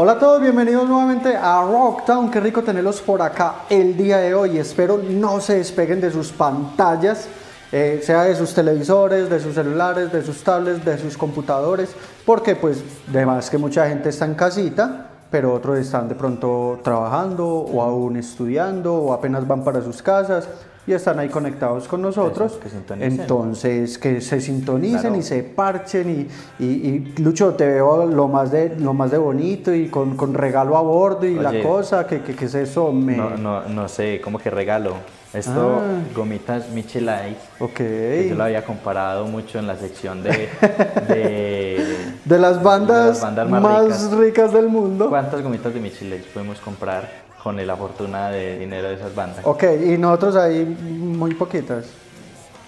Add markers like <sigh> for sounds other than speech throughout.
Hola a todos, bienvenidos nuevamente a Rocktown. Qué rico tenerlos por acá el día de hoy. Espero no se despeguen de sus pantallas, eh, sea de sus televisores, de sus celulares, de sus tablets, de sus computadores, porque pues además que mucha gente está en casita, pero otros están de pronto trabajando o aún estudiando o apenas van para sus casas y están ahí conectados con nosotros. Que. Entonces, que se sintonicen Claro. y se parchen y, y, y, Lucho, te veo lo más de, lo más de bonito y con, con regalo a bordo y la cosa, que, que, que es eso? Me... No, no, no sé, como que regalo. Esto, Ah. gomitas Michelin, Ok. que yo lo había comparado mucho en la sección de... <laughs> de De las bandas, De las bandas más, más ricas. ricas. del mundo. ¿Cuántas gomitas de Michelin podemos comprar con la fortuna de dinero de esas bandas? Ok, y nosotros ahí muy poquitas.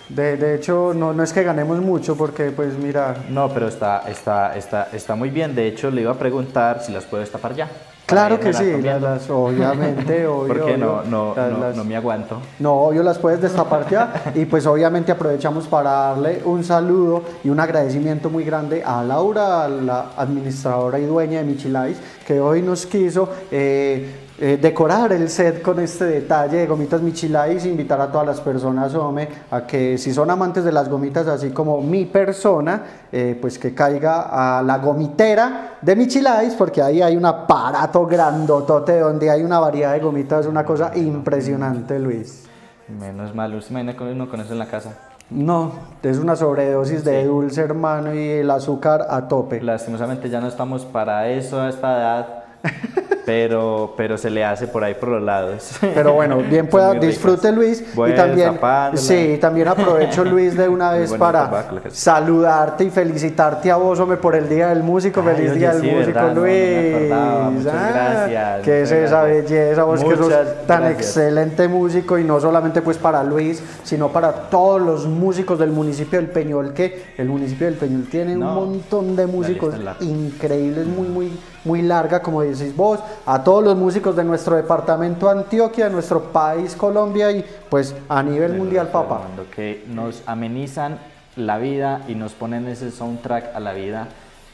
De, de hecho, no, no es que ganemos mucho porque, pues mira, No, pero está, está, está, está muy bien. De hecho, le iba a preguntar si las puedo destapar ya. claro que sí, las, las- obviamente, <laughs> obvio, Porque no, no, las- no, no me aguanto. No, obvio las puedes destapar ya y pues obviamente aprovechamos para darle un saludo y un agradecimiento muy grande a Laura, la administradora y dueña de Michilais, que hoy nos quiso eh, eh, decorar el set con este detalle de gomitas Michilais, invitar a todas las personas, hombre, a que si son amantes de las gomitas, así como mi persona, eh, pues que caiga a la gomitera de Michilais, porque ahí hay un aparato grandotote donde hay una variedad de gomitas, una cosa impresionante, Luis. Menos mal, usted imagina con uno con eso en la casa. No, es una sobredosis de Sí. dulce, hermano, y el azúcar a tope. Lastimosamente ya no estamos para eso a esta edad, <laughs> pero, pero se le hace por ahí por los lados. Pero bueno, <laughs> bien pueda, disfrute Luis. Voy y también, sí, también aprovecho Luis de una <laughs> vez para que saludarte y felicitarte a vos, hombre, por el Día del Músico. Ay, Feliz oye, Día del Músico, verdad, no, no Luis. acordaba. Muchas Ah, gracias, ¿Qué es muchas esa belleza? Vos que sos Muchas tan gracias. excelente músico y no solamente pues para Luis, sino para todos los músicos del municipio del Peñol, que el municipio del Peñol tiene un No, montón de músicos increíbles, muy, muy, muy larga, como decís vos, a todos los músicos de nuestro departamento Antioquia, de nuestro país Colombia y pues a nivel mundial, papá. Que nos amenizan la vida y nos ponen ese soundtrack a la vida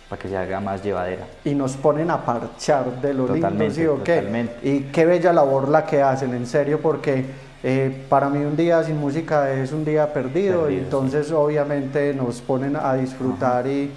para que se haga más llevadera. Y nos ponen a parchar de lo lindo, Totalmente, ¿sí o qué? totalmente. Y qué bella labor la que hacen, en serio, porque eh, para mí un día sin música es un día perdido, Perdido, y entonces obviamente nos ponen a disfrutar y,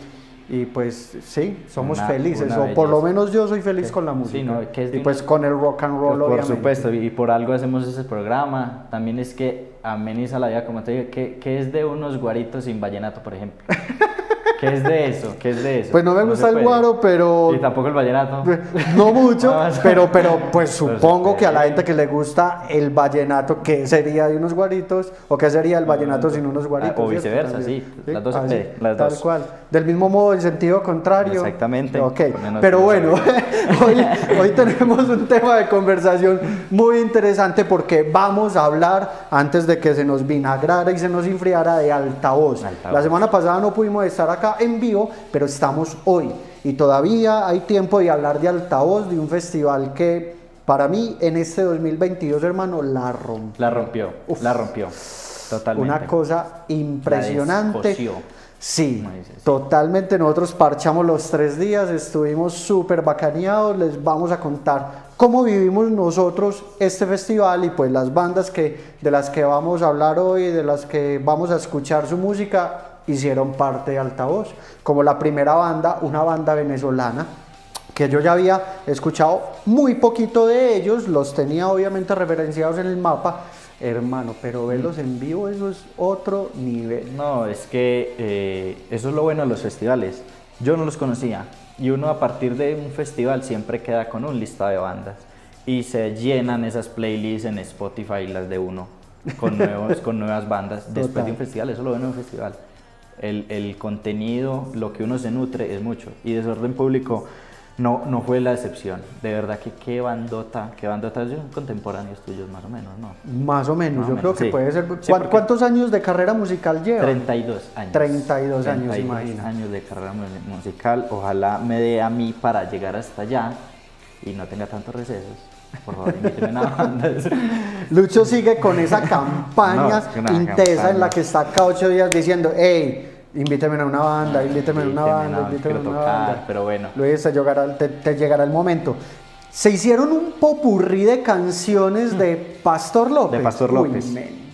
y pues sí, somos Una- felices, una o por lo menos yo soy feliz Sí. con la música. Sí, no, que es y pues con el rock and roll, por obviamente. supuesto, y por algo hacemos ese programa. También es que ameniza la vida, como te digo, que, que es de unos guaritos sin vallenato, por ejemplo. <laughs> ¿Qué es de eso? ¿Qué es de eso? Pues no me gusta el guaro, pero Y tampoco el vallenato. <laughs> No mucho, <laughs> pero, pero pues supongo que a la gente que le gusta el vallenato, ¿qué sería de unos guaritos? ¿O qué sería el vallenato sin unos guaritos? Ah, o viceversa, sí, las dos Así, puede, las tal dos. cual. Del mismo modo, en sentido contrario. Exactamente. Ok, pero bueno, no <laughs> hoy, hoy tenemos un tema de conversación muy interesante porque vamos a hablar, antes de que se nos vinagrara y se nos enfriara, de altavoz. Altavoz. La semana pasada no pudimos estar acá en vivo, pero estamos hoy. Y todavía hay tiempo de hablar de altavoz, de un festival que para mí en este 2022, hermano, la rompió. La rompió, Uf. la rompió. Totalmente. Una cosa impresionante. descosió, Sí, totalmente. Nosotros parchamos los tres días, estuvimos súper bacaneados. Les vamos a contar cómo vivimos nosotros este festival y pues las bandas que, de las que vamos a hablar hoy, de las que vamos a escuchar su música, hicieron parte de Altavoz. Como la primera banda, una banda venezolana que yo ya había escuchado muy poquito de ellos, los tenía obviamente referenciados en el mapa, hermano, pero verlos en vivo eso es otro nivel. No, es que eh, eso es lo bueno de los festivales. Yo no los conocía y uno a partir de un festival siempre queda con un listado de bandas y se llenan esas playlists en Spotify, las de uno, con, nuevos, con nuevas bandas. Después Total. de un festival, eso es lo bueno de un festival. El, el contenido, lo que uno se nutre es mucho y Desorden Público no, no fue la excepción. De verdad que qué bandota, qué bandota. Son contemporáneos tuyos más o menos, ¿no? Más o menos, Más yo o creo menos, que sí. puede ser. Sí, ¿Cuán- porque- ¿Cuántos años de carrera musical lleva? 32 años. 32 años, imagina. años de carrera mu- musical. Ojalá me dé a mí para llegar hasta allá y no tenga tantos recesos. Por favor, invíteme a bandas. <laughs> Lucho sigue con esa <laughs> campaña No, es que intensa en campaña. la que está cada ocho días diciendo, hey, invíteme a una banda, invíteme a una banda, no, invíteme a una tocar, banda. pero bueno. Luis, te llegará, te, te llegará el momento. Se hicieron un popurrí de canciones de Pastor López. De Pastor Uy, López. men.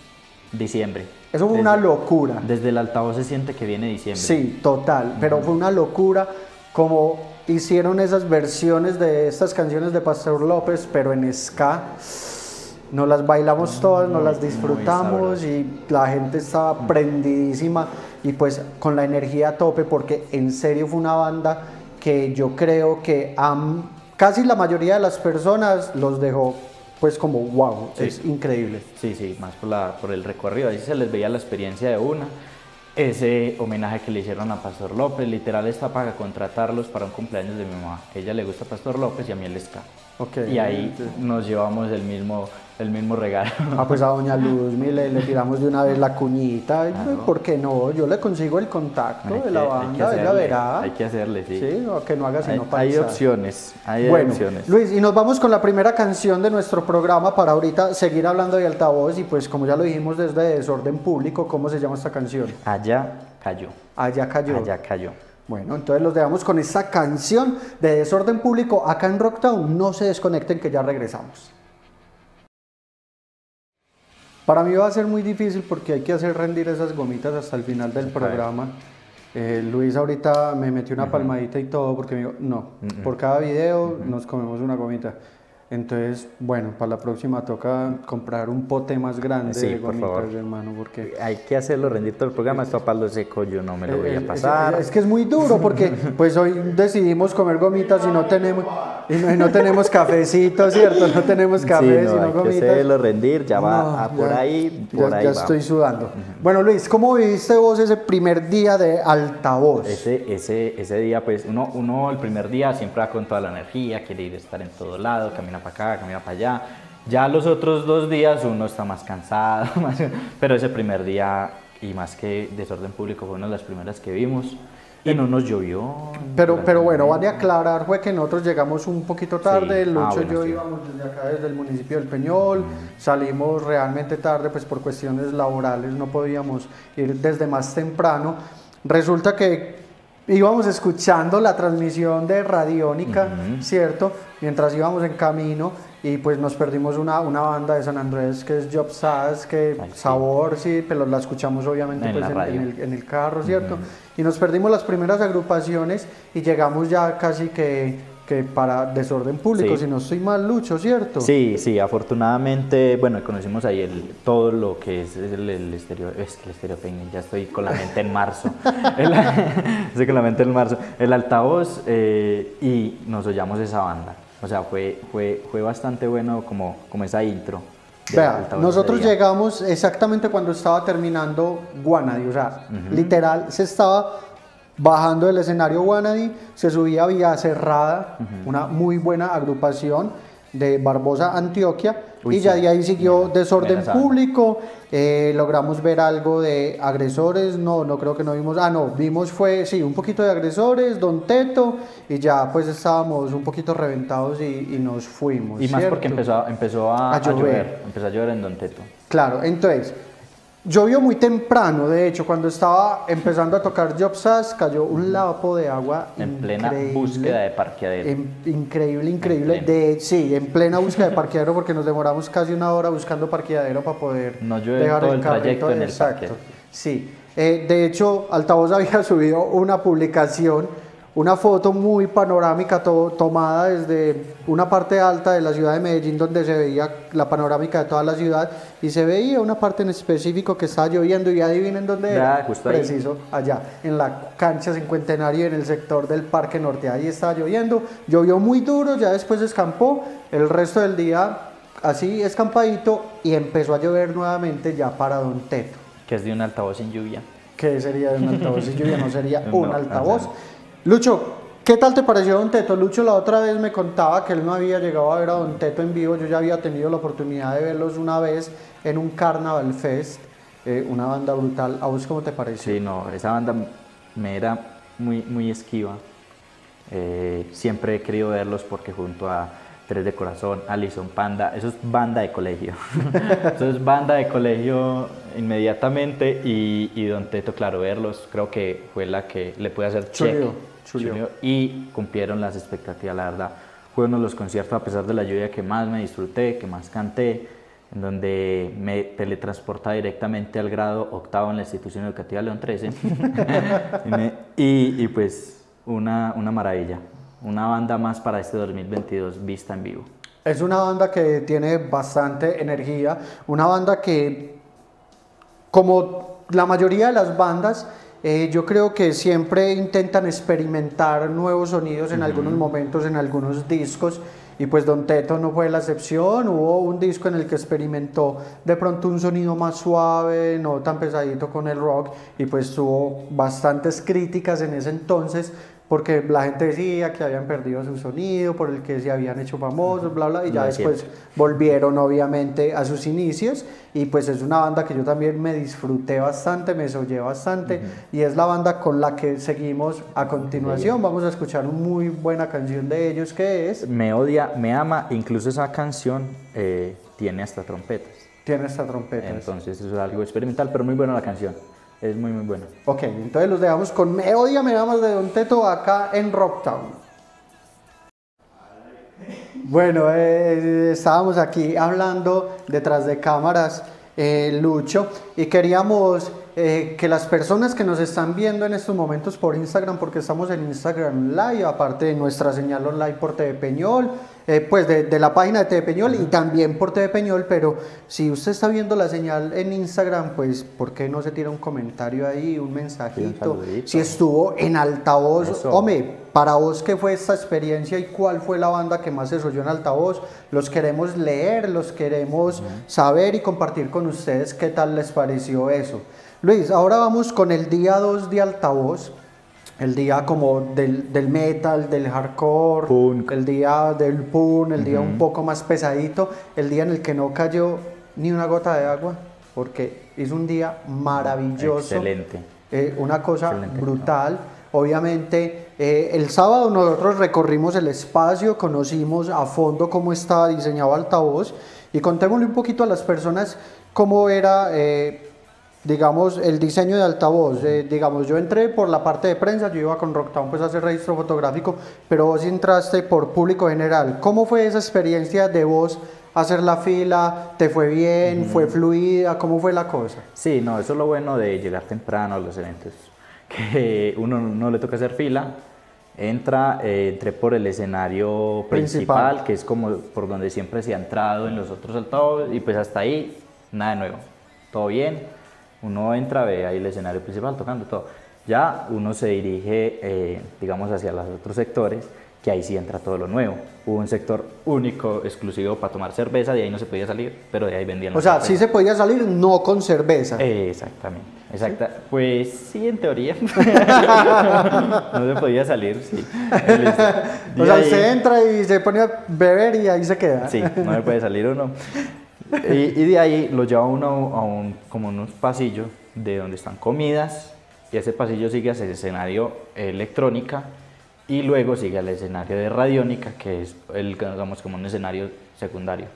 Diciembre. Eso fue Desde- una locura. Desde el altavoz se siente que viene diciembre. Sí, total, pero fue una locura como hicieron esas versiones de estas canciones de Pastor López, pero en ska. Nos las bailamos todas, nos las disfrutamos y la gente estaba prendidísima y pues con la energía a tope porque en serio fue una banda que yo creo que a casi la mayoría de las personas los dejó pues como wow, Sí. es increíble. Sí, sí, más por, la, por el recorrido. Ahí se les veía la experiencia de una. Ese homenaje que le hicieron a Pastor López, literal está para contratarlos para un cumpleaños de mi mamá. A ella le gusta Pastor López y a mí el ska. Y ahí nos llevamos el mismo, el mismo regalo. Ah, pues a doña Luzmi le, le tiramos de una vez la cuñita. y, Claro. ¿Por qué no? Yo le consigo el contacto Hay de la hay que banda, ella verá. Hay que hacerle, sí. Sí, o que no haga Hay, sino hay pensar. opciones, hay Bueno, opciones. Luis, y nos vamos con la primera canción de nuestro programa para ahorita seguir hablando de altavoz y pues como ya lo dijimos desde Desorden Público, ¿cómo se llama esta canción? Allá cayó. Allá cayó. Allá cayó. Bueno, entonces los dejamos con esta canción de Desorden Público acá en Rocktown. No se desconecten que ya regresamos. Para mí va a ser muy difícil porque hay que hacer rendir esas gomitas hasta el final del programa. Eh, Luis ahorita me metió una palmadita y todo porque me dijo, no, por cada video nos comemos una gomita. Entonces, bueno, para la próxima toca comprar un pote más grande Sí, de por gomitas, favor. hermano, porque... Hay que hacerlo rendir todo el programa. Esto a palo seco yo no me lo voy Eh, a eh, pasar. Es, es que es muy duro porque <laughs> pues hoy decidimos comer gomitas y no tenemos y no, y no tenemos cafecito, ¿cierto? No tenemos Sí, café, no, sino hay que hacerlo rendir. Ya va No, a por ya- ahí, ya- por ya, ahí va. estoy sudando. Bueno, Luis, ¿cómo viviste vos ese primer día de altavoz? Ese, ese, ese día, pues uno, uno el primer día siempre va con toda la energía, quiere ir a estar en todo lado, camina para acá, camina para allá. Ya los otros dos días uno está más cansado, <laughs> más- pero ese primer día, y más que desorden público, fue una de las primeras que vimos. Y no nos llovió. Pero, pero bueno, vale aclarar fue que nosotros llegamos un poquito tarde, Sí. Lucho Ah, y bueno, yo sí. íbamos desde acá, desde el municipio del Peñol, salimos realmente tarde, pues por cuestiones laborales no podíamos ir desde más temprano. Resulta que íbamos escuchando la transmisión de Radiónica, ¿cierto? Mientras íbamos en camino y pues nos perdimos una, una banda de San Andrés que es Job Sass, que Ay. Sabor, sí, pero la escuchamos obviamente En pues en el, en el carro, ¿cierto? Y nos perdimos las primeras agrupaciones y llegamos ya casi que, que para desorden público, Sí. si no estoy mal, Lucho, ¿cierto? Sí, sí, afortunadamente, bueno, conocimos ahí el, todo lo que es el, el estereo, es el ya estoy con la mente en marzo, <laughs> el, <laughs> estoy con la mente en marzo, el altavoz eh, y nos oyamos esa banda, o sea, fue, fue, fue bastante bueno como, como esa intro. Vea, nosotros llegamos exactamente cuando estaba terminando Guanadi, o sea, literal se estaba bajando del escenario Guanadi, se subía a Vía Cerrada, una muy buena agrupación de Barbosa, Antioquia, Uy, y ya sí, de ahí siguió Desorden. Público, eh, logramos ver algo de agresores, no, no creo que no vimos, ah, no, vimos fue, sí, un poquito de agresores, Don Teto, y ya pues estábamos un poquito reventados y, y nos fuimos. Y más porque empezó, a- empezó a, A a llover. empezó a llover en Don Teto. Claro, entonces, llovió muy temprano, de hecho, cuando estaba empezando a tocar Job Sass, cayó un lavapo de agua En plena búsqueda de parqueadero. En- increíble, increíble. En. De, sí, en plena búsqueda de parqueadero porque nos demoramos casi una hora buscando parqueadero para poder No llueve todo el trayecto en el exacto. parque. Sí. Eh, de hecho, Altavoz <laughs> había subido una publicación, una foto muy panorámica to- tomada desde una parte alta de la ciudad de Medellín donde se veía la panorámica de toda la ciudad y se veía una parte en específico que estaba lloviendo y adivinen dónde era. justo ahí. Preciso, allá, en la cancha cincuentenario en el sector del Parque Norte. Ahí estaba lloviendo, llovió muy duro, ya después escampó, el resto del día así escampadito y empezó a llover nuevamente ya para Don Teto. Que es de un altavoz sin lluvia. ¿Qué sería de un altavoz si lluvia? No sería <laughs> No, un altavoz. ajá. Lucho, ¿qué tal te pareció Don Teto? Lucho la otra vez me contaba que él no había llegado a ver a Don Teto en vivo. Yo ya había tenido la oportunidad de verlos una vez en un Carnaval Fest, eh, una banda brutal. ¿A vos cómo te pareció? Sí, no, esa banda me era muy, muy esquiva. Eh, siempre he querido verlos porque junto a Tres de Corazón, Alison Panda, eso es banda de colegio. <laughs> eso es banda de colegio inmediatamente y, y Don Teto, claro, verlos, creo que fue la que le pude hacer check. Y cumplieron las expectativas, la verdad. Fue uno de los conciertos, a pesar de la lluvia, que más me disfruté, que más canté, en donde me teletransporta directamente al grado octavo en la institución educativa León 13. <laughs> y, me- y- y pues una, una maravilla, una banda más para este 2022 vista en vivo. Es una banda que tiene bastante energía, una banda que, como la mayoría de las bandas, eh, yo creo que siempre intentan experimentar nuevos sonidos en algunos momentos, en algunos discos. Y pues Don Teto no fue la excepción, hubo un disco en el que experimentó de pronto un sonido más suave, no tan pesadito con el rock, y pues tuvo bastantes críticas en ese entonces, porque la gente decía que habían perdido su sonido, por el que se habían hecho famosos, bla, bla, y ya es después volvieron obviamente a sus inicios y pues es una banda que yo también me disfruté bastante, me soñé bastante y es la banda con la que seguimos a continuación. Vamos a escuchar una muy buena canción de ellos que es, Me odia, me ama, incluso esa canción eh, tiene hasta trompetas. tiene esta trompeta. Entonces eso es algo experimental, pero muy buena la canción. Es muy, muy buena. Ok, entonces los dejamos con Me odia, me amas de Don Teto acá en Rocktown. Bueno, eh, estábamos aquí hablando detrás de cámaras, eh, Lucho, y queríamos eh, que las personas que nos están viendo en estos momentos por Instagram, porque estamos en Instagram Live, aparte de nuestra señal online por TV Peñol, eh, pues de, de la página de TV Peñol y también por TV Peñol, pero si usted está viendo la señal en Instagram, pues ¿por qué no se tira un comentario ahí, un mensajito? Si estuvo en altavoz, Eso. hombre, para vos, ¿qué fue esta experiencia y cuál fue la banda que más se oyó en altavoz? Los queremos leer, los queremos saber y compartir con ustedes qué tal les pareció eso. Luis, ahora vamos con el día 2 de altavoz, el día como del, del metal, del hardcore, Punk. el día del punk, el día un poco más pesadito, el día en el que no cayó ni una gota de agua, porque es un día maravilloso. Excelente. Eh, una cosa Excelente. brutal. Obviamente, eh, el sábado nosotros recorrimos el espacio, conocimos a fondo cómo estaba diseñado altavoz y contémosle un poquito a las personas cómo era, eh, digamos, el diseño de altavoz. Eh, digamos, yo entré por la parte de prensa, yo iba con Rocktown pues a hacer registro fotográfico, pero vos entraste por público general. ¿Cómo fue esa experiencia de vos hacer la fila? ¿Te fue bien? ¿Fue fluida? ¿Cómo fue la cosa? Sí, no, eso es lo bueno de llegar temprano a los eventos, <laughs> que uno no le toca hacer fila, entra, eh, entré por el escenario principal, Principal. que es como por donde siempre se ha entrado en los otros altavoces, y pues hasta ahí, nada de nuevo, todo bien, uno entra, ve ahí el escenario principal tocando todo, ya uno se dirige, eh, digamos, hacia los otros sectores, que ahí sí entra todo lo nuevo. Hubo un sector único, exclusivo para tomar cerveza, de ahí no se podía salir, pero de ahí vendían O sea, cerveza. sí se podía salir no con cerveza. Eh, Exactamente, exacta. Pues sí, en teoría. <laughs> no se podía salir, sí. O sea, ahí- usted entra y se pone a beber y ahí se queda. Sí, no me puede salir uno. Y, y de ahí lo lleva uno a un, como unos pasillos de donde están comidas y ese pasillo sigue hacia el escenario electrónica y luego sigue al escenario de radiónica que es el, digamos, como un escenario secundario.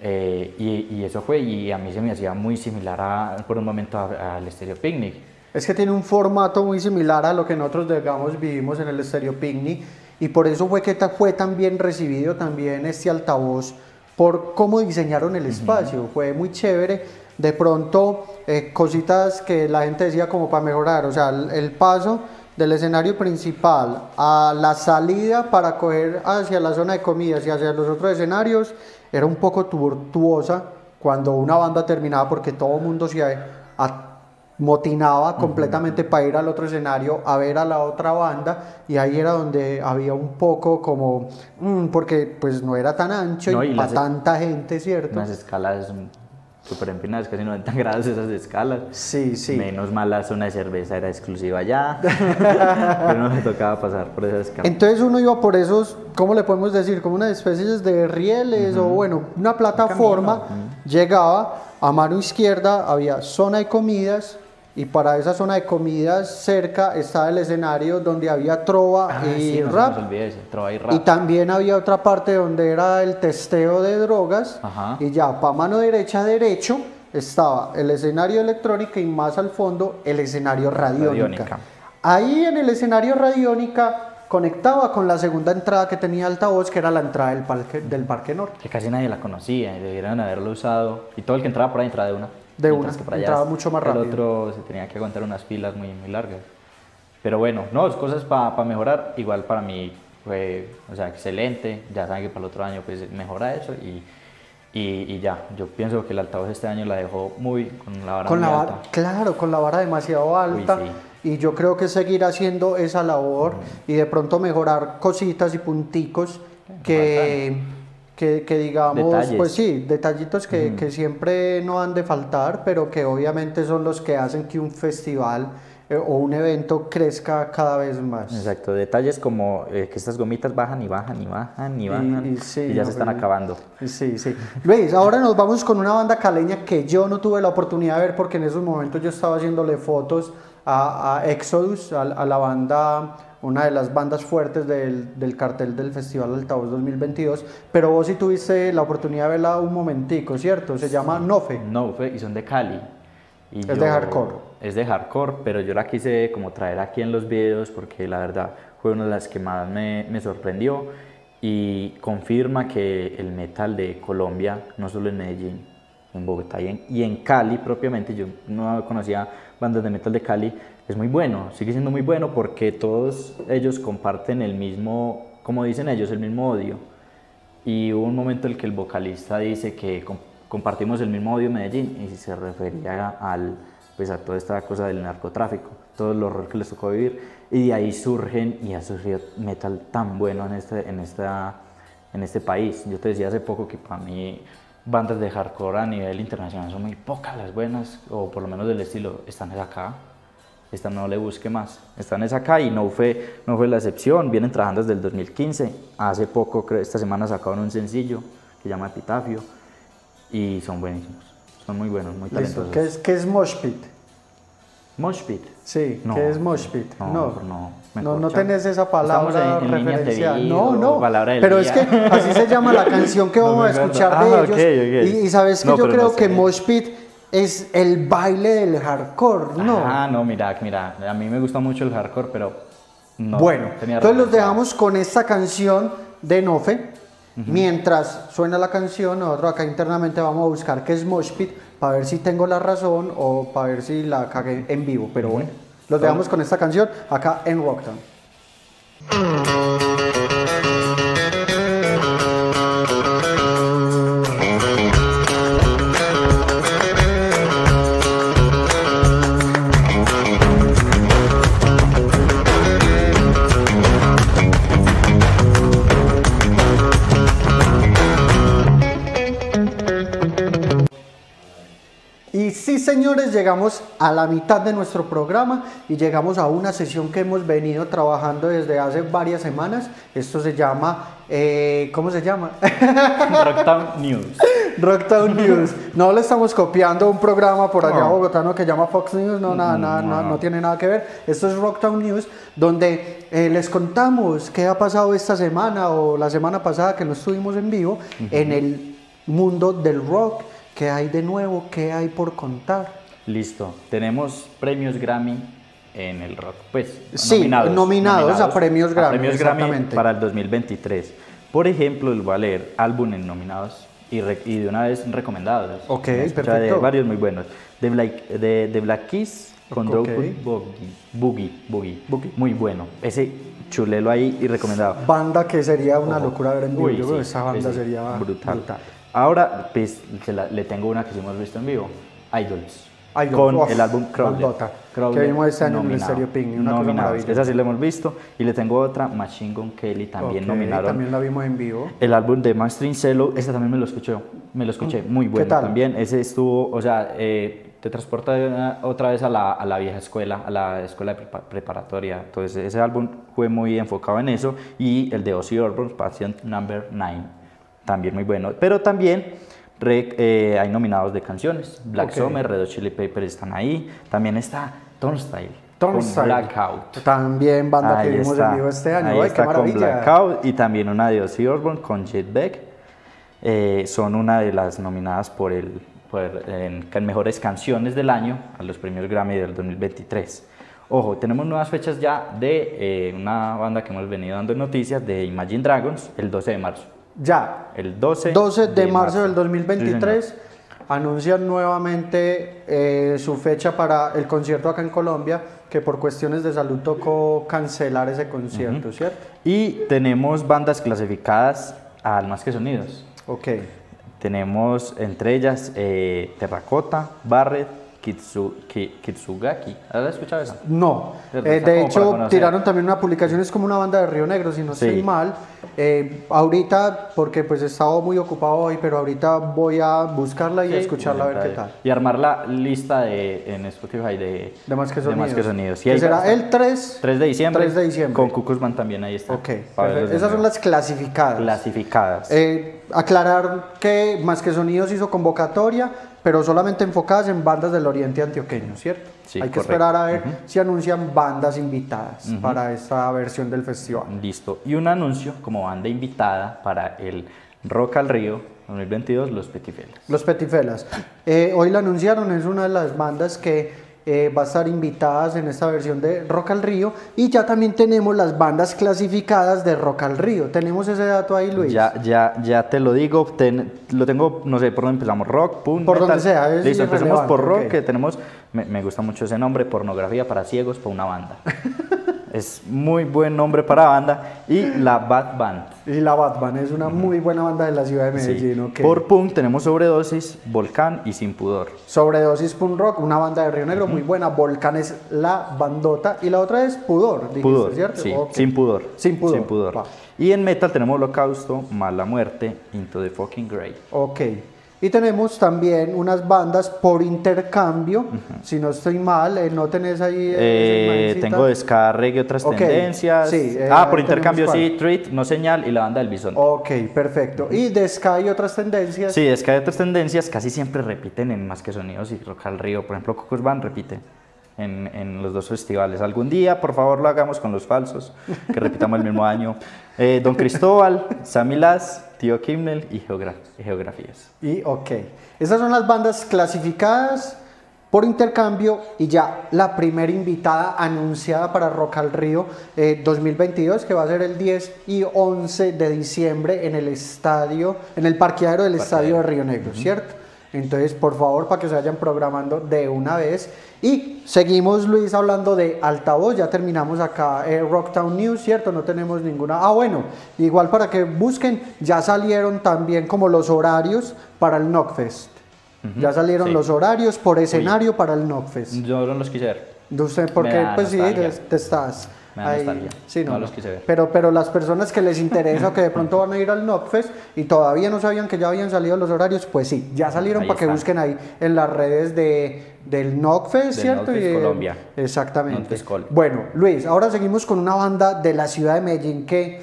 Eh, y, y eso fue, y a mí se me hacía muy similar a, por un momento al Stereo Picnic. Es que tiene un formato muy similar a lo que nosotros, digamos, vivimos en el Stereo Picnic y por eso fue que fue tan bien recibido también este altavoz por cómo diseñaron el espacio. Fue muy chévere. De pronto, eh, cositas que la gente decía como para mejorar, o sea, el, el paso del escenario principal a la salida para coger hacia la zona de comidas y hacia los otros escenarios era un poco tortuosa cuando una banda terminaba porque todo el mundo se a- motinaba completamente para ir al otro escenario a ver a la otra banda y ahí era donde había un poco como mm, porque pues no era tan ancho No, y, y para las- tanta gente cierto Unas escalas súper empinadas, casi 90 grados esas escalas. sí sí Menos mal la zona de cerveza era exclusiva ya. <laughs> Pero no me tocaba pasar por esas escalas. entonces uno iba por esos cómo le podemos decir como unas especies de rieles o bueno una plataforma llegaba a mano izquierda había zona de comidas y para esa zona de comidas cerca estaba el escenario donde había trova Ah, y sí, no rap. ese, trova y rap. Y también había otra parte donde era el testeo de drogas. Ajá. Y ya, para mano derecha, derecho, estaba el escenario electrónica y más al fondo el escenario radiónica. Radiónica. Ahí en el escenario radiónica conectaba con la segunda entrada que tenía altavoz, que era la entrada del parque, del parque Norte. que casi nadie la conocía y debieron haberlo usado. Y todo el que entraba por ahí entraba de una. De una, que por allá entraba mucho más El rápido. otro se tenía que aguantar unas filas muy, muy largas. Pero bueno, no, es cosas para mejorar. Igual para mí fue, o sea, excelente. Ya saben que para el otro año pues mejora eso y, y, y ya. Yo pienso que el altavoz este año la dejó muy con la vara Con muy la alta. claro, con la vara demasiado alta. sí. Y yo creo que seguir haciendo esa labor y de pronto mejorar cositas y punticos que, que, que digamos, Detalles. pues sí, detallitos que, que siempre no han de faltar, pero que obviamente son los que hacen que un festival eh, o un evento crezca cada vez más. Exacto, detalles como eh, que estas gomitas bajan y bajan y bajan y Y- bajan y, y sí, ya no, se están acabando. Sí, sí. Luis, ahora nos vamos con una banda caleña que yo no tuve la oportunidad de ver porque en esos momentos yo estaba haciéndole fotos a, a Exodus, a, a la banda, una de las bandas fuertes del, del cartel del Festival Altavoz 2022, pero vos sí tuviste la oportunidad de verla un momentico, ¿cierto? Se llama Nofe. No, fue, y son de Cali. Y Es de hardcore. Es de hardcore, pero yo la quise como traer aquí en los videos porque la verdad fue una de las que más me, me sorprendió y confirma que el metal de Colombia, no solo en Medellín, en Bogotá y en, y en Cali propiamente, yo no conocía bandas de metal de Cali, es muy bueno, sigue siendo muy bueno porque todos ellos comparten el mismo, como dicen ellos, el mismo odio. Y hubo un momento en el que el vocalista dice que com- compartimos el mismo odio en Medellín y se refería al, pues a toda esta cosa del narcotráfico, todo el horror que les tocó vivir. Y de ahí surgen y ha surgido metal tan bueno en este, en esta, en este país. Yo te decía hace poco que para mí bandas de hardcore a nivel internacional son muy pocas las buenas, o por lo menos del estilo, están es acá. Esta no le busque más. Están es acá y no fue, no fue la excepción. Vienen trabajando desde el 2015. Hace poco, creo, esta semana sacaron un sencillo que se llama Epitafio y son buenísimos. Son muy buenos, muy talentosos. ¿Qué es, qué es Mosh Pit? Mosh Pit. Sí, No, ¿qué es Mosh Pit? no, no, no, no, no tenés esa palabra en- en referencial. No, no, pero es que día. así se llama la canción que <laughs> vamos a escuchar Ah, de ellos. ok. Y, y sabes que No, yo creo no que sé. Mosh Pit es el baile del hardcore, ¿no? Ah, no, mira, mira. A mí me gusta mucho el hardcore, pero no. bueno, tenía entonces los dejamos con esta canción de Nofe. Mientras suena la canción, nosotros acá internamente vamos a buscar qué es Mosh Pit para ver si tengo la razón o para ver si la cagué en vivo. Pero bueno, los dejamos con esta canción acá en Rocktown. Señores, llegamos a la mitad de nuestro programa y llegamos a una sesión que hemos venido trabajando desde hace varias semanas. Esto se llama, eh, ¿cómo se llama? <laughs> Rocktown News. Rocktown News. No le estamos copiando un programa por allá No. bogotano que llama Fox News, no, nada, nada, no, no tiene nada que ver. Esto es Rocktown News, donde eh, les contamos qué ha pasado esta semana o la semana pasada que no estuvimos en vivo en el mundo del rock. ¿Qué hay de nuevo? ¿Qué hay por contar? Listo. Tenemos premios Grammy en el rock. Pues, Sí, nominados a premios Grammy, premios Grammy para el 2023. Por ejemplo, les voy a leer álbumes nominados y, y de una vez recomendados. Ok, perfecto. De varios muy buenos. The Black, de, The Black Keys con Ok. Drowful Boogie, Boogie, Boogie. Boogie. Muy bueno. Ese chulelo ahí y recomendado. Banda que sería una Ojo. locura ver en vivo. Sí, esa banda sería brutal. brutal. Ahora, pues, la- le tengo una que sí hemos visto en vivo, Idols. Idols, con uf, el álbum Crawler que vimos este año en el nominado. Stereo Picnic, una cosa maravillosa. Esa sí la hemos visto. Y le tengo otra, Machine Gun Kelly, también Ok, nominaron. También la vimos en vivo. El álbum de Mainstream Cello, ese también me lo escuché, me lo escuché, muy bueno tal? también. Ese estuvo, o sea, eh, te transporta otra vez a la, a la vieja escuela, a la escuela de prepa- preparatoria. Entonces, ese álbum fue muy enfocado en eso. Y el de Ozzy Osbourne, Patient Number 9, también muy bueno. Pero también Re- eh, hay nominados de canciones. Black Ok. Summer, Red Hot Chili Peppers están ahí. También está Turnstile. Turnstile. Blackout. También banda que vimos está. en vivo este año. Ahí ¡Ay, qué está con maravilla! Blackout y también una de Ozzy Osbourne con Jet Beck. Eh, son una de las nominadas por el por, en, en mejores canciones del año a los premios Grammy del 2023. Ojo, tenemos nuevas fechas ya de eh, una banda que hemos venido dando noticias de Imagine Dragons el 12 de marzo. Ya, El 12, 12 de marzo del Sí, 2023 señor. anuncian nuevamente eh, su fecha para el concierto acá en Colombia, que por cuestiones de salud tocó cancelar ese concierto, ¿cierto? y tenemos bandas clasificadas al Más que Sonidos. Ok. Tenemos entre ellas eh, Terracota, Barret, Kitsu, Ki- Kitsugaki. ¿Has escuchado eso? No, Eh, de hecho tiraron también una publicación, es como una banda de Río Negro, si no Sí. estoy mal. Eh, ahorita, porque pues he estado muy ocupado hoy, pero ahorita voy a buscarla y a Sí, escucharla a ver qué tal. Y armar la lista de, en Spotify de, De más que de sonidos. Más que Sonidos. Y ahí será está. el 3. 3 de diciembre. 3 de diciembre. Con Cucuzman también ahí está. Ok, de Esas son las clasificadas. clasificadas. Eh, aclarar que Más que Sonidos hizo convocatoria, pero solamente enfocadas en bandas del oriente antioqueño, ¿cierto? Sí, Hay que correcto. esperar a ver si anuncian bandas invitadas para esta versión del festival. Listo. Y un anuncio como banda invitada para el Rock al Río 2022, Los Petifelas. Los Petifelas. Eh, hoy la anunciaron, es una de las bandas que eh, va a estar invitadas en esta versión de Rock al Río y ya también tenemos las bandas clasificadas de Rock al Río. ¿Tenemos ese dato ahí, Luis? Ya, ya, ya te lo digo, ten- lo tengo, no sé por dónde empezamos, rock, punk, Por metal. donde sea, es Listo, empecemos por rock, irrelevante, ok. que tenemos, me, me gusta mucho ese nombre, pornografía para ciegos, para una banda. <laughs> es muy buen nombre para banda. Y la Bad Band. Y la Batman es una muy buena banda de la ciudad de Sí. Medellín. Por punk tenemos Sobredosis, Volcán y Sin Pudor. Sobredosis Punk Rock, una banda de Río Negro muy buena. Volcán es la bandota. Y la otra es Pudor, dijiste, Pudor, ¿cierto? sí, sin pudor. Sin pudor. Va. Y en metal tenemos Holocausto, Mala Muerte, Into the Fucking Grey. Ok. Y tenemos también unas bandas por intercambio. Si no estoy mal, eh, no tenés ahí. eh, Eh, tengo de ska, reggae, otras Ok, tendencias. sí, eh, ah, por intercambio sí, Treat, No Señal y la banda del Bisonte. Ok, perfecto. Y de y otras tendencias. Sí, que hay otras tendencias, casi siempre repiten en Más que Sonidos y Rock al Río. Por ejemplo, Cocos Band repite en, en los dos festivales. Algún día, por favor, lo hagamos con los falsos, que repitamos el mismo año. <laughs> Eh, Don Cristóbal, Sammy Las, Tío Kimmel y Geogra- Geografías. Y ok. Estas son las bandas clasificadas por intercambio y ya la primera invitada anunciada para Rock al Río eh, 2022 que va a ser el 10 y 11 de diciembre en el estadio, en el parqueadero del estadio de Río Negro, ¿cierto? Entonces, por favor, para que se vayan programando de una vez. Y seguimos, Luis, hablando de altavoz. Ya terminamos acá eh, Rocktown News, ¿cierto? No tenemos ninguna. Ah, bueno, igual para que busquen, ya salieron también como los horarios para el Knockfest. Ya salieron sí. los horarios por escenario para el Knockfest. Yo no los quise ver. De usted, porque pues sí, te estás Me da nostalgia. Sí, no, No los quise ver. Pero, pero las personas que les interesa o que de pronto van a ir al Knockfest y todavía no sabían que ya habían salido los horarios, pues sí, ya salieron Ahí para que busquen ahí en las redes de, del Knockfest, Del ¿cierto? Y, Colombia. Exactamente. Bueno, Luis, ahora seguimos con una banda de la ciudad de Medellín que,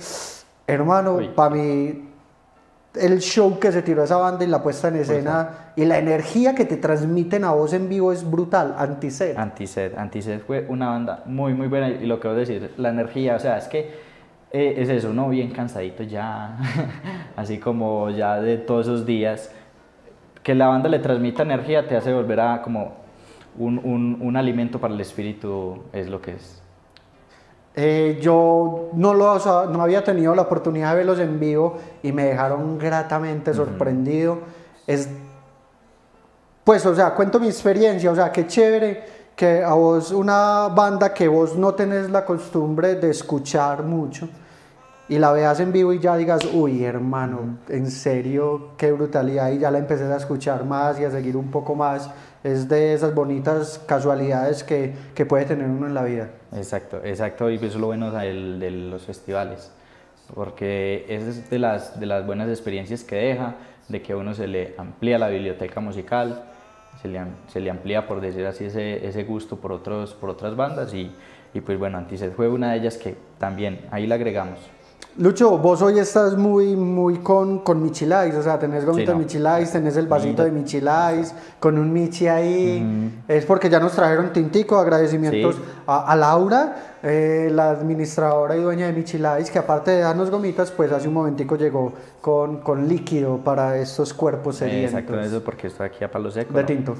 hermano, para mí el show que se tiró esa banda y la puesta en escena y la energía que te transmiten a vos en vivo es brutal, anti-set. Antised. Antised fue una banda muy, muy buena. Y lo que voy a decir, la energía, o sea, es que eh, es eso, ¿no? Bien cansadito ya, <laughs> así como ya de todos esos días. Que la banda le transmita energía te hace volver a como un, un, un alimento para el espíritu, es lo que es. Eh, yo no, lo, o sea, no había tenido la oportunidad de verlos en vivo y me dejaron gratamente sorprendido. Es, pues, o sea, cuento mi experiencia, o sea, qué chévere que a vos, una banda que vos no tenés la costumbre de escuchar mucho y la veas en vivo y ya digas, uy, hermano, en serio, qué brutalidad, y ya la empecé a escuchar más y a seguir un poco más. Es de esas bonitas casualidades que, que puede tener uno en la vida. Exacto, exacto, y eso es lo bueno de, los festivales, porque es de las, de las buenas experiencias que deja, de que a uno se le amplía la biblioteca musical, se le, se le amplía, por decir así, ese, ese gusto por, otros, por otras bandas, y, y pues bueno, Antised fue una de ellas que también, ahí la agregamos. Lucho, vos hoy estás muy, muy con, con Michilais, o sea, tenés gomita Sí, no. de Michilais, tenés el vasito de Michilais, con un Michi ahí. Es porque ya nos trajeron tintico, agradecimientos Sí. a, a Laura, eh, la administradora y dueña de Michilais, que aparte de darnos gomitas, pues hace un momentico llegó con, con líquido para estos cuerpos sedientos. Exacto, eso porque estoy aquí a palo seco. De ¿no? tinto.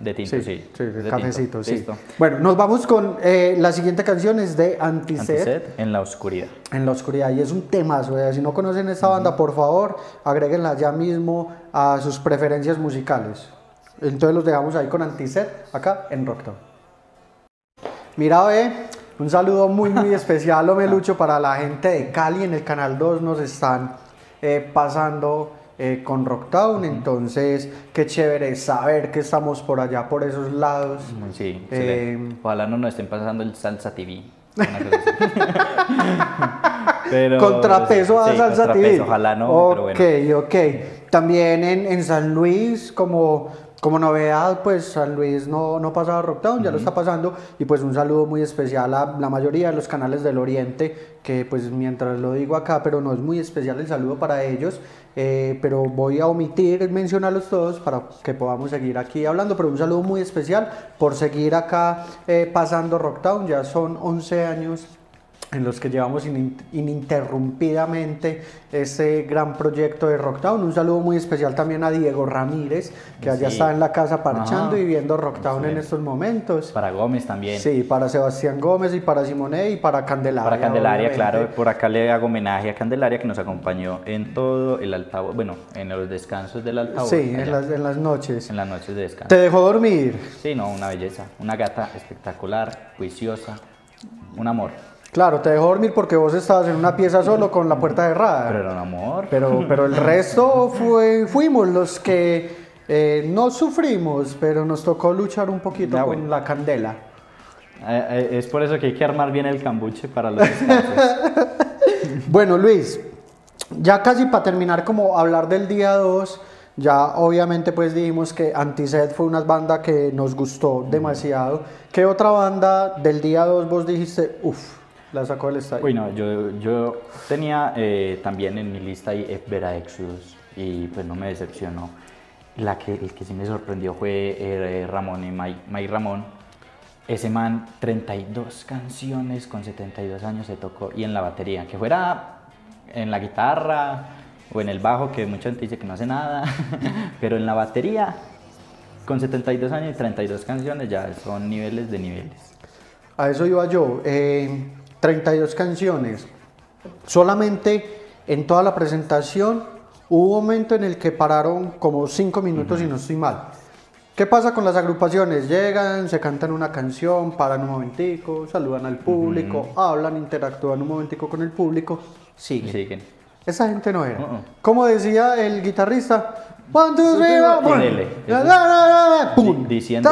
De tinto, sí. sí, de cafecito, tinto. sí. Listo. Bueno, nos vamos con eh, la siguiente canción, es de Antised. Antised en la oscuridad. En la oscuridad, y es un temazo. eh. Si no conocen esta banda, por favor, agréguenla ya mismo a sus preferencias musicales. Entonces los dejamos ahí con Antiset, acá en Rocktown. Mira, ve, un saludo muy, muy <laughs> especial, Ome Lucho, para la gente de Cali. En el Canal 2 nos están eh, pasando eh, con Rocktown. Entonces, qué chévere saber que estamos por allá, por esos lados. Sí, Eh. Ojalá no nos estén pasando el Salsa TV. <laughs> Pero, Contrapeso a sí, Salsa contrapeso, TV. Ojalá no, Ok, pero bueno. ok. También en, en San Luis, como, como novedad, pues San Luis no, no pasaba Rockdown, ya lo está pasando. Y pues un saludo muy especial a la mayoría de los canales del Oriente, que pues mientras lo digo acá, pero no es muy especial el saludo para ellos. eh, pero voy a omitir mencionarlos todos para que podamos seguir aquí hablando. Pero un saludo muy especial por seguir acá eh, pasando Rockdown. Ya son 11 años en los que llevamos inin- ininterrumpidamente este gran proyecto de Rocktown. Un saludo muy especial también a Diego Ramírez, que allá Sí. está en la casa parchando Ajá. y viendo Rocktown en Excelente. estos momentos. Para Gómez también. Sí, para Sebastián Gómez y para Simone y para Candelaria. Para Candelaria, obviamente. claro, por acá le hago homenaje a Candelaria que nos acompañó en todo el altavoz, bueno, en los descansos del altavoz. Sí, en las, en las noches. en las noches de descanso. ¿Te dejó dormir? Sí, no, una belleza, una gata espectacular, juiciosa, un amor. Claro, te dejó dormir porque vos estabas en una pieza solo con la puerta cerrada. Pero era un amor. Pero, pero el resto fue, fuimos los que eh, no sufrimos, pero nos tocó luchar un poquito Ya, con bueno. la candela. Eh, eh, es por eso que hay que armar bien el cambuche para los. <laughs> Bueno, Luis, ya casi para terminar como hablar del día 2, ya obviamente pues dijimos que Antised fue una banda que nos gustó demasiado. ¿Qué otra banda del día 2 vos dijiste, uff, la sacó del estadio? Uy, no, yo, yo tenía eh, también en mi lista ahí Vera Exodus y pues no me decepcionó. La que, el que sí me sorprendió fue eh, Ramón y May, May Ramón. Ese man, 32 canciones con 72 años se tocó y en la batería, que fuera en la guitarra o en el bajo, que mucha gente dice que no hace nada, <laughs> pero en la batería, con 72 años y 32 canciones ya son niveles de niveles. A eso iba yo. eh, 32 canciones. Solamente en toda la presentación hubo un momento en el que pararon como 5 minutos y no estoy mal. ¿Qué pasa con las agrupaciones? Llegan, se cantan una canción, paran un momentico, saludan al público, hablan, interactúan un momentico con el público, siguen. Esa gente no era. Uh-uh. Como decía el guitarrista, one, two, three, one, diciendo.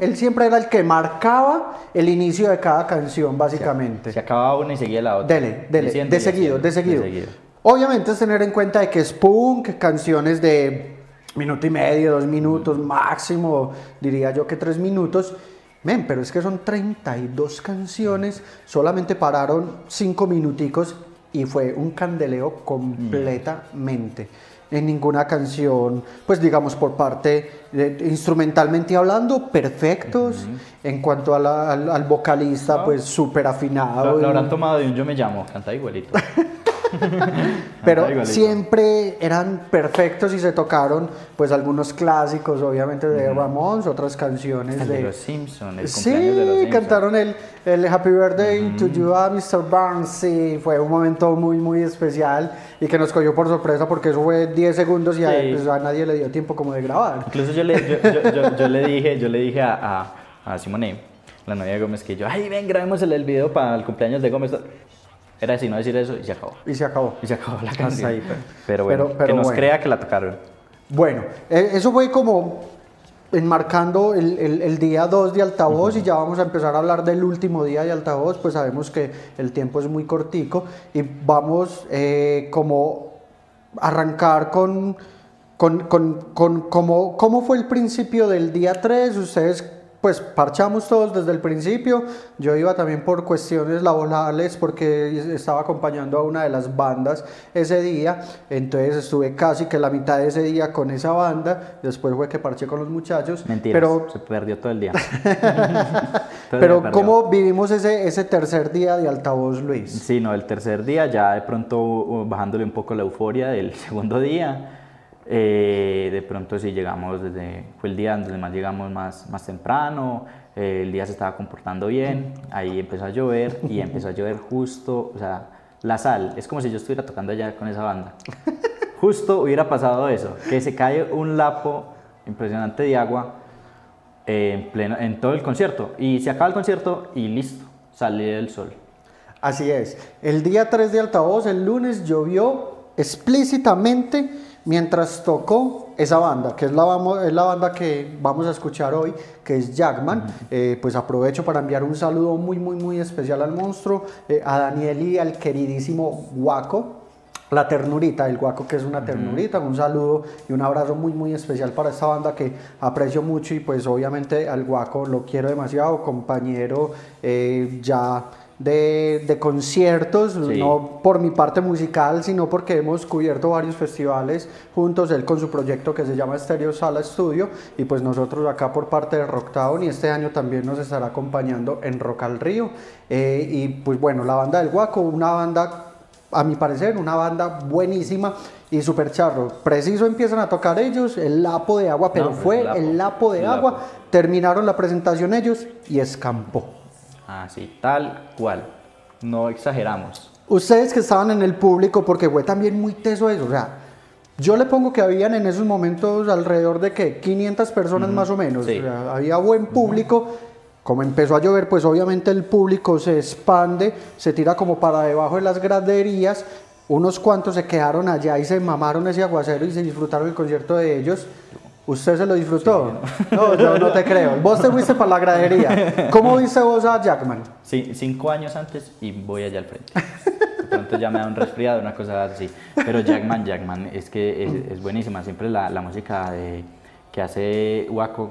Él siempre era el que marcaba el inicio de cada canción, básicamente. Se acababa una y seguía la otra. Dele, dele, Diciendo de seguido, haciendo, de seguido. Obviamente es tener en cuenta de que es punk, canciones de minuto y medio, dos minutos máximo, diría yo que tres minutos. Men, pero es que son 32 canciones, solamente pararon cinco minuticos y fue un candeleo completamente. En ninguna canción, pues digamos por parte, instrumentalmente hablando, perfectos. En cuanto a la- al, al vocalista, pues súper afinado. Lo, lo habrán tomado de un yo me llamo, canta igualito. <laughs> Pero igualito. siempre eran perfectos y se tocaron pues algunos clásicos, obviamente de Ramones, otras canciones El de... de los Simpsons, el Sí, de los Simpsons. cantaron el, el Happy Birthday to you a Mr. Barnes, sí, fue un momento muy muy especial y que nos cogió por sorpresa porque eso fue 10 segundos y a, Sí. pues, a nadie le dio tiempo como de grabar. Incluso yo le, yo, yo- yo- yo le dije, yo le dije a, a, a Simone, la novia de Gómez, que yo, ay, ven, grabemos el, el video para el cumpleaños de Gómez. Era así, no decir eso y se acabó. Y se acabó. Y se acabó la canción. ahí, pero- pero bueno, pero- pero que nos bueno. crea que la tocaron. Bueno, eh, eso fue como enmarcando el, el- el día 2 de altavoz y ya vamos a empezar a hablar del último día de altavoz, pues sabemos que el tiempo es muy cortico y vamos eh, como arrancar con, con, con, con cómo, cómo fue el principio del día 3, ustedes pues parchamos todos desde el principio. Yo iba también por cuestiones laborales porque estaba acompañando a una de las bandas ese día. Entonces estuve casi que la mitad de ese día con esa banda. Después fue que parché con los muchachos. Mentira, Pero, se perdió todo el día. <laughs> Todo el pero día perdió. ¿cómo vivimos ese, ese tercer día de altavoz, Luis? Sí, no, el tercer día ya de pronto uh, bajándole un poco la euforia del <laughs> segundo día. Eh, de pronto sí llegamos desde, fue el día donde más llegamos más, más temprano, eh, el día se estaba comportando bien, ahí empezó a llover y empezó a llover justo, o sea, la sal, es como si yo estuviera tocando allá con esa banda. Justo hubiera pasado eso, que se cae un lapo impresionante de agua eh, en, pleno, en todo el concierto y se acaba el concierto y listo, sale el sol. Así es. El día 3 de altavoz, el lunes, llovió explícitamente mientras tocó esa banda, que es la, vamos- es la banda que vamos a escuchar hoy, que es Jackman. Eh, pues aprovecho para enviar un saludo muy, muy, muy especial al monstruo, eh, a Daniel y al queridísimo Guaco. La ternurita, el guaco que es una ternurita, un saludo y un abrazo muy muy especial para esta banda que aprecio mucho y pues obviamente al guaco lo quiero demasiado, compañero eh, ya de, de conciertos, Sí. no por mi parte musical, sino porque hemos cubierto varios festivales juntos, él con su proyecto que se llama Stereo Sala Studio y pues nosotros acá por parte de Rocktown y este año también nos estará acompañando en Rock al Río Eh, y pues bueno, la banda del guaco, una banda a mi parecer, una banda buenísima y super charro. Preciso empiezan a tocar ellos, el lapo de agua, pero No, fue el lapo, el lapo de el agua. lapo. Terminaron la presentación ellos y escampó. Así, tal cual. No exageramos. Ustedes que estaban en el público, porque fue también muy teso eso, o sea, yo le pongo que habían en esos momentos alrededor de que 500 personas más o menos, sí. o sea, había buen público. Como empezó a llover, pues obviamente el público se expande, se tira como para debajo de las graderías. Unos cuantos se quedaron allá y se mamaron ese aguacero y se disfrutaron el concierto de ellos. ¿Usted se lo disfrutó? No, yo no te <laughs> creo. Vos te fuiste para la gradería. ¿Cómo viste vos a Jackman? Sí, cinco años antes y voy allá al frente. De pronto ya me da un resfriado, una cosa así. Pero Jackman, Jackman, es que es, es buenísima. Siempre la, la música de, que hace Waco,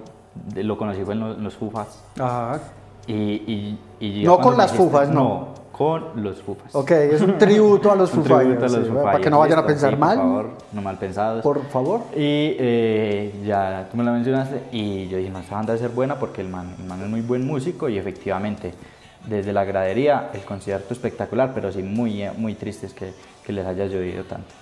lo conocí fue en los, en los Fufas. Ajá. Y, y, y No con las dijiste- Fufas, no. Con los Fufas. Ok, es un tributo a los <laughs> Un Foo tributo a Fighters, los sí, Foo para que no vayan a pensar sí, mal. Por favor, no mal pensados. Por favor. Y eh, ya tú me la mencionaste y yo dije, no, esta banda debe ser buena porque el man, el man es muy buen músico y efectivamente, desde la gradería, el concierto espectacular, pero sí muy, eh, muy tristes que, que les haya llovido tanto.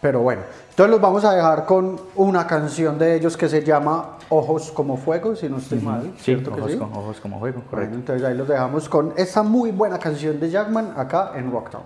Pero bueno, entonces los vamos a dejar con una canción de ellos que se llama Ojos como Fuego, si no estoy mal. Sí, ¿cierto que ojos, sí? con, ojos como Bueno, correcto. entonces ahí los dejamos con esa muy buena canción de Jackman acá en Rocktown.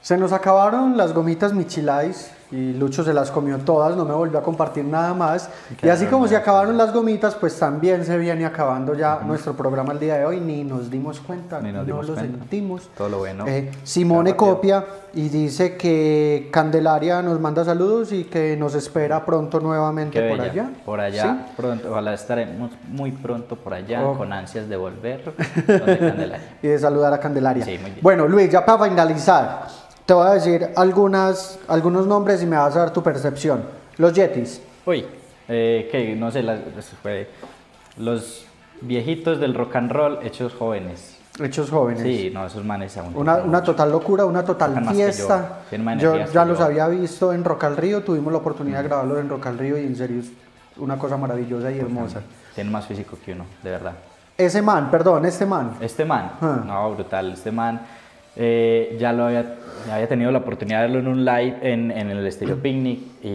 Se nos acabaron las gomitas Michilais y Lucho se las comió todas, no me volvió a compartir nada más. Y así como se acabaron las gomitas, pues también se viene acabando ya nuestro programa el día de hoy, ni nos dimos cuenta, Ni nos no dimos lo cuenta. sentimos. Todo lo bueno. Eh, Simone copia y dice que Candelaria nos manda saludos y que nos espera pronto nuevamente Qué por bella. allá. Por allá, ¿Sí? pronto, ojalá estaremos muy pronto por allá, Oh. con ansias de volver. <laughs> donde Candelaria. y de saludar a Candelaria. Sí, muy bien. Bueno, Luis, ya para finalizar, te voy a decir algunas, algunos nombres y me vas a dar tu percepción. Los Yetis. Uy, eh, que no sé, las- fue los viejitos del rock and roll hechos jóvenes. Hechos jóvenes. Sí, no, esos manes aún. Una, una total locura, una total fiesta. yo, Yo ya los yo. había visto en Rock al Río, tuvimos la oportunidad de grabarlos en Rock al Río y en serio es una cosa maravillosa y hermosa. Tienen más físico que uno, de verdad. Ese man, perdón, este man. Este man, Ah. no, brutal. Este man eh, ya lo había, había tenido la oportunidad de verlo en un live en, en el estilo Picnic y,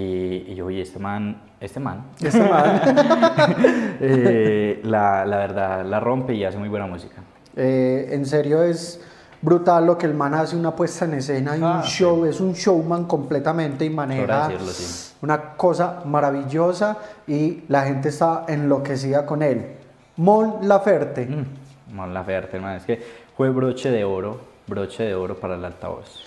y yo, oye, este man, este man, <laughs> Este man. <laughs> eh, la, la verdad la rompe y hace muy buena música. Eh, en serio es brutal lo que el man hace, una puesta en escena y un Ah, show, es un showman completamente y maneja decirlo, sí. una cosa maravillosa y la gente está enloquecida con él. Mon Laferte, Mm, Mon Laferte, hermano, es que fue broche de oro, broche de oro para el altavoz.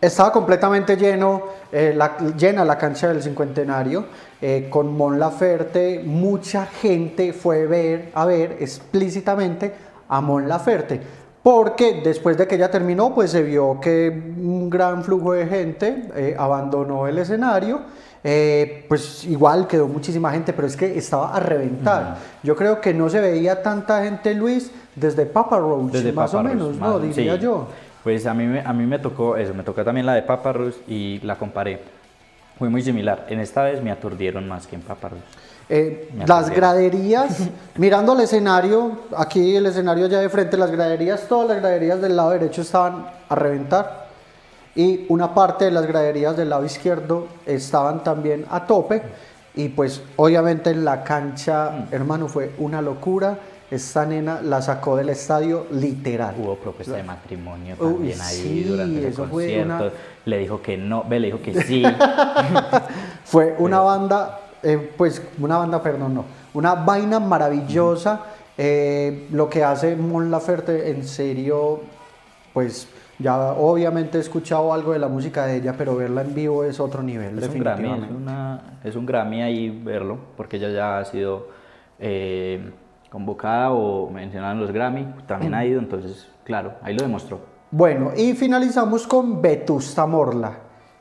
Estaba completamente lleno, eh, la- llena la cancha del cincuentenario eh, con Mon Laferte. Mucha gente fue ver, a ver explícitamente a Mon Laferte. porque después de que ella terminó, pues se vio que un gran flujo de gente eh, abandonó el escenario. Eh, pues igual quedó muchísima gente, pero es que estaba a reventar. Yo creo que no se veía tanta gente, Luis, desde Papa Roach, Desde más Papa o Roach, menos, más- ¿no? Diría sí. yo. Pues a mí, me- a mí me tocó eso, me tocó también la de Papa Roach y la comparé. Fue muy similar. En esta vez me aturdieron más que en Papa Roach. Eh, las graderías, mirando el escenario, aquí el escenario ya de frente, las graderías, todas las graderías del lado derecho estaban a reventar y una parte de las graderías del lado izquierdo estaban también a tope y pues obviamente en la cancha, hermano, fue una locura. Esta nena la sacó del estadio literal. Hubo propuesta de matrimonio Uy, también ahí sí, durante el concierto. una- Le dijo que no, ve, le dijo que sí. <laughs> Fue una banda, eh, pues una banda, perdón, no, una vaina maravillosa. eh, lo que hace Mon Laferte, en serio, pues ya obviamente he escuchado algo de la música de ella, pero verla en vivo es otro nivel, es un Grammy, es, definitivamente. una, es un Grammy ahí verlo, porque ella ya ha sido eh, convocada o mencionada en los Grammy, también ha ido, entonces, claro, ahí lo demostró. Bueno, y finalizamos con Vetusta Morla.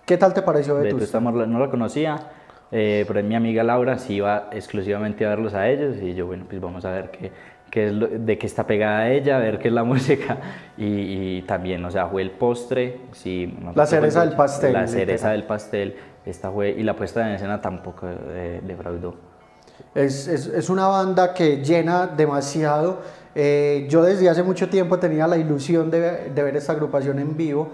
¿Qué tal te pareció Vetusta? Vetusta Morla no la conocía, eh, pero mi amiga Laura sí iba exclusivamente a verlos a ellos y yo, bueno, pues vamos a ver qué, qué es lo- de qué está pegada ella, a ver qué es la <laughs> música y, y también, o sea, fue el postre, sí. no La cereza el- del pastel, La cereza del pastel, esta fue, y la puesta en escena tampoco eh, defraudó. Es, es- es una banda que llena demasiado. Eh, yo desde hace mucho tiempo tenía la ilusión de, de ver esta agrupación en vivo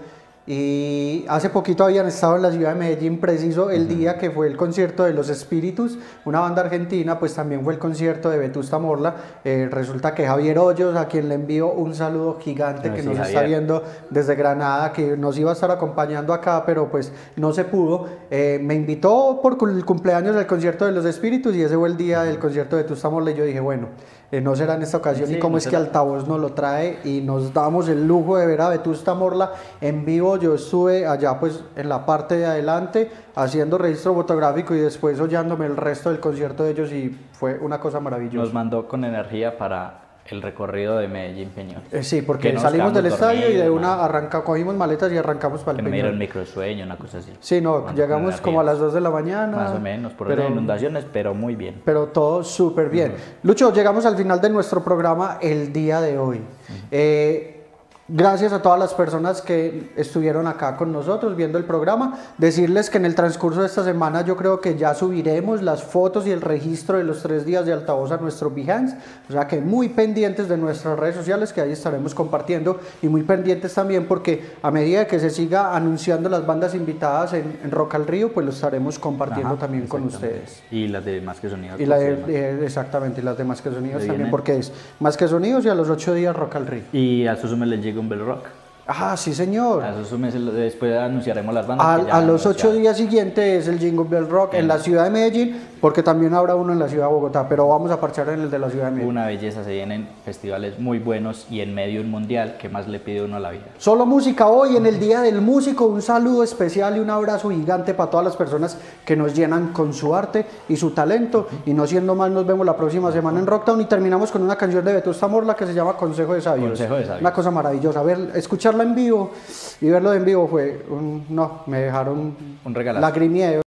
y hace poquito habían estado en la ciudad de Medellín, preciso el día que fue el concierto de Los Espíritus, una banda argentina, pues también fue el concierto de Vetusta Morla. Eh, resulta que Javier Hoyos, a quien le envío un saludo gigante que sí, nos está viendo desde Granada, que nos iba a estar acompañando acá, pero pues no se pudo. Eh, me invitó por el cumpleaños del concierto de los espíritus y ese fue el día del concierto de Tusta Morla y yo dije, bueno, eh, no será en esta ocasión Sí, y cómo no es que. Altavoz nos lo trae y nos damos el lujo de ver a Vetusta Morla en vivo. Yo estuve allá pues en la parte de adelante haciendo registro fotográfico y después hollándome el resto del concierto de ellos y fue una cosa maravillosa. Nos mandó con energía para el recorrido de Medellín Peñón. Eh, sí, porque Que salimos del estadio y de una arranca, cogimos maletas y arrancamos para Que el no me Peñón. microsueño, una cosa así. Sí, no, llegamos como a las 2 de la mañana. Más o menos, por pero, las inundaciones, pero muy bien. pero todo súper bien. Lucho, llegamos al final de nuestro programa el día de hoy. Eh, Gracias a todas las personas que estuvieron acá con nosotros viendo el programa. Decirles que en el transcurso de esta semana yo creo que ya subiremos las fotos y el registro de los tres días de altavoz a nuestro Behance. O sea que muy pendientes de nuestras redes sociales que ahí estaremos compartiendo y muy pendientes también porque a medida que se siga anunciando las bandas invitadas en, en Rock al Río, pues lo estaremos compartiendo Ajá, también con ustedes. Y las de Más que Sonidos. Y la de- eh, exactamente, y las de Más que Sonidos también, porque es Más que Sonidos y a los ocho días Rock al Río. Y a Susume le llega un Bell Rock. Ah, sí, señor. A Susume se lo- después anunciaremos las bandas. A, que ya a los anunciaron. ocho días siguientes es el Jingle Bell Rock En- la ciudad de Medellín, porque también habrá uno en la ciudad de Bogotá, pero vamos a parchar en el de la ciudad de Medellín. Una belleza, se vienen festivales muy buenos y en medio un mundial, ¿qué más le pide uno a la vida? Solo música hoy en el Día del Músico. Un saludo especial y un abrazo gigante para todas las personas que nos llenan con su arte y su talento. Y no siendo más, nos vemos la próxima semana en Rocktown y terminamos con una canción de Vetusta Morla que se llama Consejo de Sabios. Consejo de Sabios. Una cosa maravillosa. Ver, escucharla en vivo y verlo en vivo fue, un- no, me dejaron Un regalazo. lagrimieo.